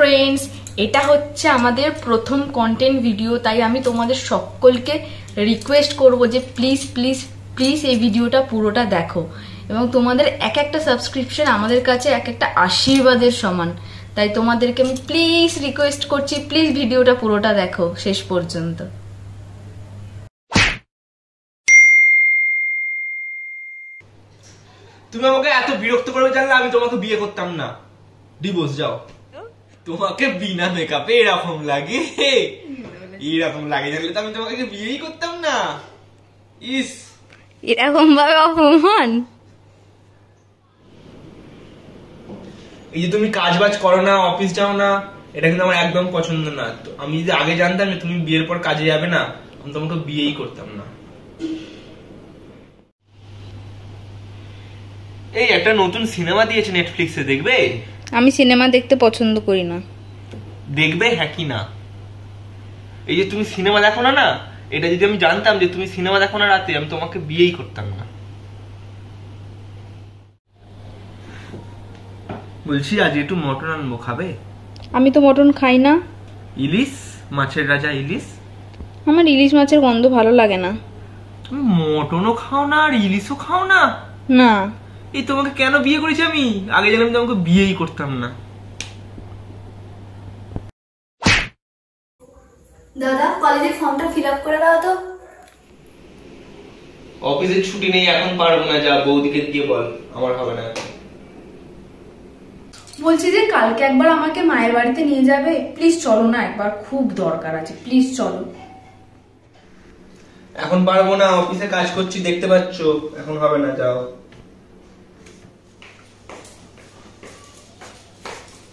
Friends এটা হচ্ছে আমাদের প্রথম কন্টেন্ট ভিডিও তাই আমি তোমাদের সকলকে রিকোয়েস্ট করব যে প্লিজ প্লিজ প্লিজ এই ভিডিওটা পুরোটা দেখো। এবং তোমাদের এক একটা সাবস্ক্রিপশন আমাদের কাছে এক একটা আশীর্বাদের সমান। তাই তোমাদেরকে আমি প্লিজ রিকোয়েস্ট করছি প্লিজ ভিডিওটা পুরোটা দেখো, শেষ পর্যন্ত। তুমি আমাকে এত বিরক্ত করবে জানলে আমি তোমাকে বিয়ে করতাম না। ডিভোর্স যাও। তোমাকে বিনা মেকআপে এরকম লাগে? এরকম লাগে জানলে তো আমি তোমাকে বিয়েই করতাম না। ইস। এরকম ভাবে অপমান? এই যে তুমি কাজ বাজ করো না অফিস যাও না এটা কিন্তু আমার একদম পছন্দ না। তো আমি যদি আগে জানতাম যে তুমি বিয়ের পর কাজে যাবে না আমি তোমাকে বিয়েই করতাম না। এই একটা নতুন সিনেমা দিয়েছে নেটফ্লিক্সে দেখবে? আমি সিনেমা দেখতে পছন্দ করি না। দেখবে? হ্যাঁ কি না? এই যে তুমি সিনেমা দেখো না না? এটা যদি আমি জানতাম যে তুমি সিনেমা দেখো না রাতে আমি তোমাকে বিয়েই করতাম না। বলছি আজ একটু মটন আনব খাবে? আমি তো মটন খাই না। ইলিশ? মাছের রাজা ইলিশ? আমার ইলিশ মাছের গন্ধ ভালো লাগে না। তুমি মটনও খাও না আর ইলিশও খাও না? না। এই তোমাকে কেন বিয়ে করেছি আমি? আগে জানলে আমি তোমাকে বিয়েই করতাম না। দাদা কলেজের ফর্মটা ফিল আপ করে দাও তো। অফিসের ছুটি নেই এখন পারব না যা বৌদিকে দিয়ে বল আমার হবে না। বলছি যে কালকে একবার আমাকে মায়ের বাড়িতে নিয়ে যাবে? প্লিজ চলো না একবার খুব দরকার আছে প্লিজ চলো। এখন পারব না অফিসে কাজ করছি দেখতে পাচ্ছ এখন হবে না যাও।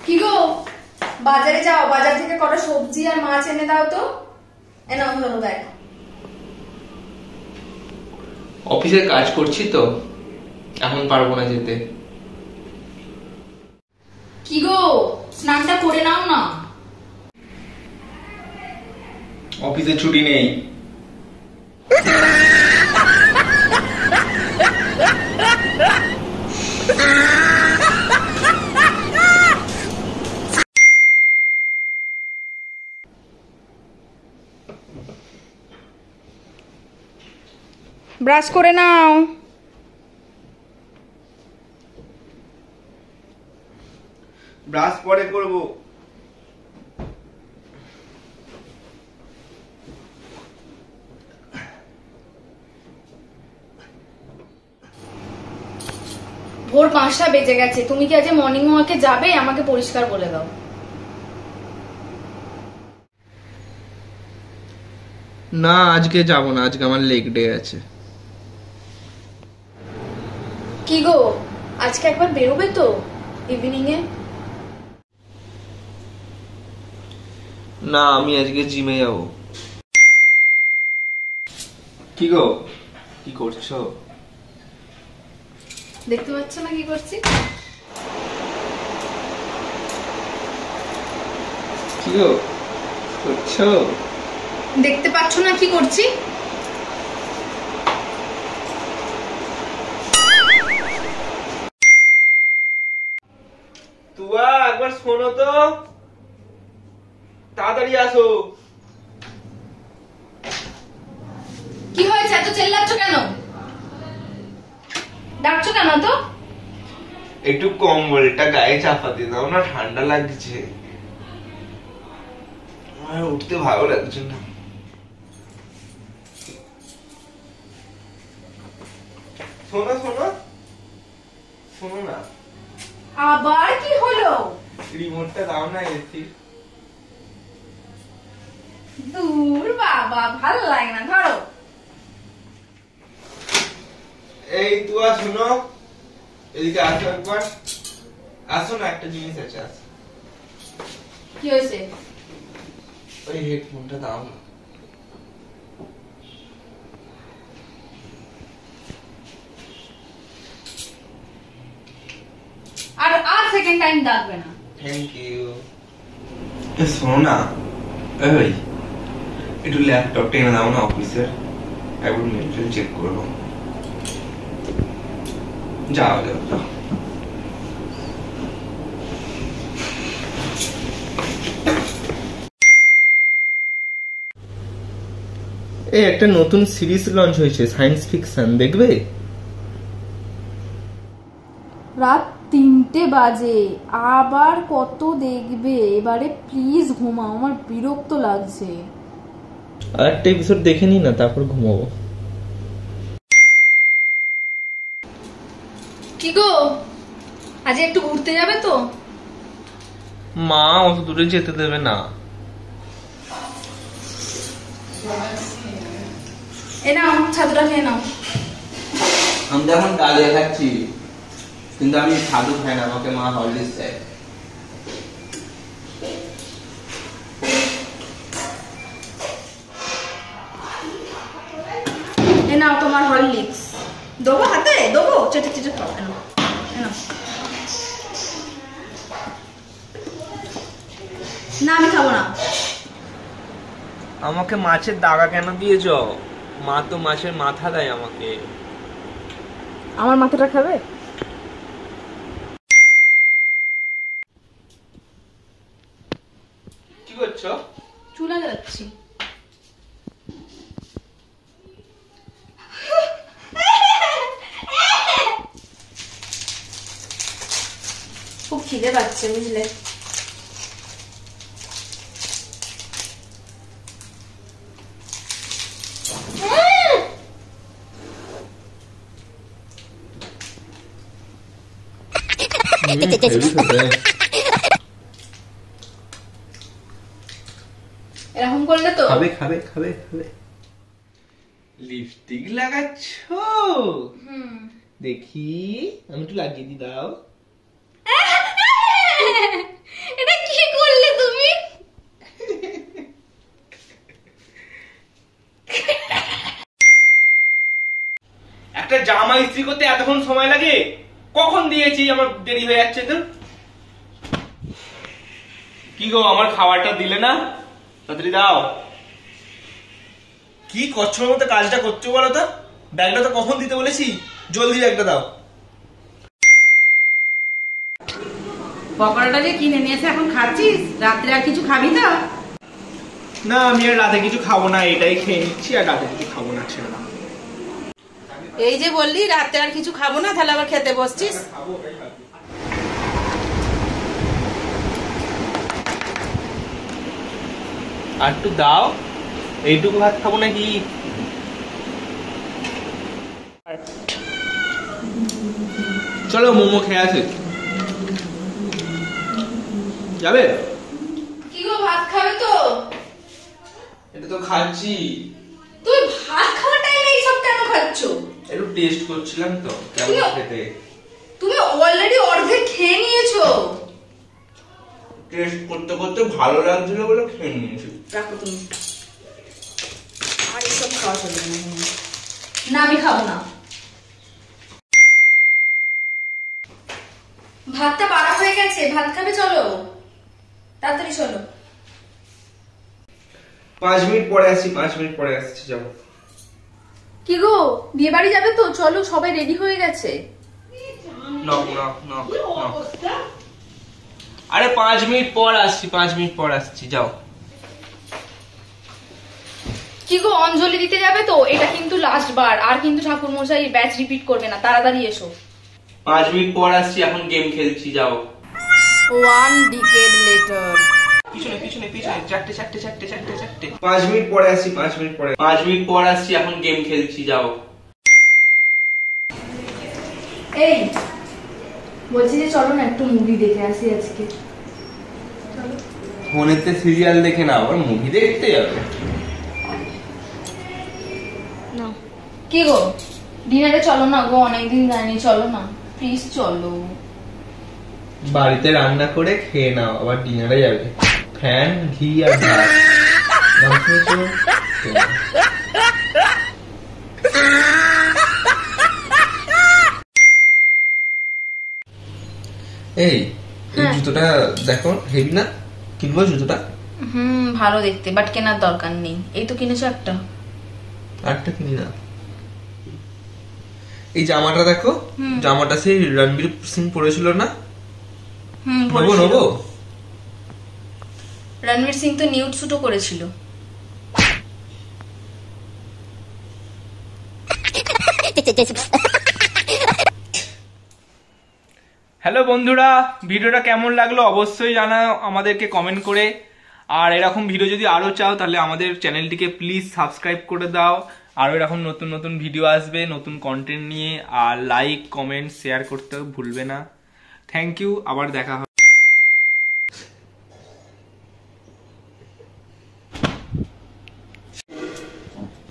কি গো? বাজারে যাও বাজার থেকে কটা সবজি আর মাছ এনে দাও তো। এনাও ধরো দেখ। অফিসে কাজ করছি তো এখন পারব না যেতে। কি গো? স্নানটা করে নাও না। অফিসে ছুটি নেই। ব্রাশ করে নাও। ব্রাশ পরে করব। ভোর পাঁচটা বেজে গেছে। তুমি কি আজ মর্নিং ওয়াকে যাবে? আমাকে পরিষ্কার বলে দাও। না আজকে যাব না। আজকে আমার লেগ ডে আছে। কি গো? আজকে একবার বেরোবে তো ইভিনিং এ না আমি আজকে জিমে যাব। কি গো? কি করছ? দেখতে পাচ্ছ না কি করছি? কি গো? করছ? দেখতে পাচ্ছ না কি করছি তুয়া একবার শোনো তো। তাড়াতাড়ি আসো। কি হয়েছে? এত চেল্লাচ্ছ কেন? ডাকছো কেন তো? একটু কম্বলটা গায়ে চাপাতে দাও না ঠান্ডা লাগছে। আমার উঠতে ভালো লাগছে না। শোনো শোনো। শোনো না। আবার কি হলো? রিমোটটা দাও না দূর বাবা ভালো লাগে না ধরো। এই তুয়া শোনো এদিকে আসো একবার। আসো না একটা জিনিস আছে আসো। কি হয়েছে? ওই হেডফোনটা দাও না। আর আর সেকেন্ড টাইম ডাকবে না। থ্যাংক ইউ এ সোনা এই একটু ল্যাপটপটা এনে দাও না অফিসের একবার মেন্টাল চেক করব যাও যাও যাও এই একটা নতুন সিরিজ লঞ্চ হয়েছে সায়েন্স ফিকশন দেখবে? রাত তিনটে বাজে। আবার কত দেখবে? এবারে প্লিজ ঘুমাও আমার বিরক্ত লাগছে। আর একটা এপিসোড দেখে নি না তারপর ঘুমাবো। কি গো? আজ একটু ঘুরতে যাবে তো? মা অত দূরে যেতে দেবে না। এ নাও ছাত্রটা খেয়ে নাও। আমি তো এখন ডালিয়া খাচ্ছি কিন্তু আমি সাধু খাই না আমাকে মা হরলিক্স দেয়। নাও তোমার হরলিক্স। দেবো হাতে? দেবো? চেটে চেটে খাও। নাও। না আমি খাব না। আমাকে মাছের দাগা কেন দিয়েছ? মা তো মাছের মাথা দেয় আমাকে। আমার মাথাটা খাবে কি করছ চুলা যাচ্ছি খুব খিদে পাচ্ছে বুঝলে? এরকম করলে তো খাবে খাবে খাবে খাবে। লিপস্টিক লাগাচ্ছ? হুম। দেখি আমি একটু লাগিয়ে দি দাও এটা কি করলে তুমি একটা জামা ইস্ত্রি করতে এতক্ষণ সময় লাগে? কখন দিয়েছি? আমার দেরি হয়ে যাচ্ছে তো। কি গো আমার খাবারটা দিলে না? তাড়াতাড়ি দাও। কি করছ মতো কাজটা করছ বলো তো? ব্যাগটা তো কখন দিতে বলেছি? জলদি ব্যাগটা দাও। পকোড়াটা যে কিনে নিয়ে এসে এখন খাচ্ছিস? রাত্রে আর কিছু খাবি না না আমি আর রাতে কিছু খাব না এটাই খেয়ে নিচ্ছি আর রাতে কিছু খাব না ছেড়ে দাও। এই যে বললি রাতে আর কিছু খাব না তাহলে আবার খেতে বসছিস? আর একটু দাও এইটুকু ভাত খাব নাকি? চলো মোমো খেয়ে আসে। যাবে? কি গো ভাত খাবে তো? এটা তো খাচ্ছি। তুমি ভাত খাওয়ার টাইমে এইসব কেন খাচ্ছ? একটু টেস্ট করছিলাম তো কেমন খেতে? তুমি অলরেডি অর্ধেক খেয়ে নিয়েছো। টেস্ট করতে করতে ভালো লাগছিল বলে খেয়ে নিয়েছি। রাখো তুমি। আর এইসব খাওয়া চলবে না না আমি খাব না। ভাতটা বাড়া হয়ে গেছে ভাত খাবে চলো। তাড়াতাড়ি চলো। পাঁচ মিনিট পরে আসছি পাঁচ মিনিট পরে আসছি যাব। কি গো বিয়ে বাড়ি যাবে তো? চলো সবাই রেডি হয়ে গেছে। আরে পাঁচ মিনিট পর আসছি পাঁচ মিনিট পর আসছি যাও। কি গো অঞ্জলি দিতে যাবে তো? এটা কিন্তু লাস্ট বার। আর কিন্তু ঠাকুর মশাই ব্যাচ রিপিট করবে না। তাড়াতাড়ি এসো। পাঁচ মিনিট পর আসছি এখন গেম খেলছি যাও। ওয়ান ডিকেড লেটার পিছনে পিছনে পিছনে চারটে চারটে চারটে চারটে চারটে। পাঁচ মিনিট পরে আসছি পাঁচ মিনিট পরে পাঁচ মিনিট পর আসছি এখন গেম খেলছি যাও। এই বলছি যে চলো না একটু মুভি দেখে আসি আজকে। ফোনেতে সিরিয়াল দেখে না আবার মুভি দেখতে যাবে। কি গো? ডিনারে চলো না গো অনেকদিন যায়নি চলো না। প্লিজ চলো। বাড়িতে রান্না করে খেয়ে নাও আবার ডিনারে যাবে। ফ্যান ঘি আর ভাত নাম শুনেছো? এই এই হ্যাঁ। জুতোটা দেখো হেভি না? কিনবো জুতোটা? হুম ভালো দেখতে বাট কেনার দরকার নেই। এই তো কিনেছো একটা? আরেকটা কিনি না। এই জামাটা দেখো। জামাটা সেই রণবীর সিং পরেছিল না? হুম নেব নেব? রণবীর সিং তো নিউড শুটও করেছিল। হ্যালো বন্ধুরা, ভিডিওটা কেমন লাগল অবশ্যই জানাও আমাদেরকে কমেন্ট করে। আর এরকম ভিডিও যদি আরও চাও, তাহলে আমাদের চ্যানেলটিকে প্লিজ সাবস্ক্রাইব করে দাও। আরও এরকম নতুন নতুন ভিডিও আসবে, নতুন কন্টেন্ট নিয়ে। আর লাইক কমেন্ট শেয়ার করতে ভুলবে না। থ্যাংক ইউ আবার দেখা হবে।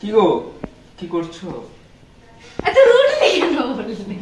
কি গো? কি করছ? এত রুড কেন বললে?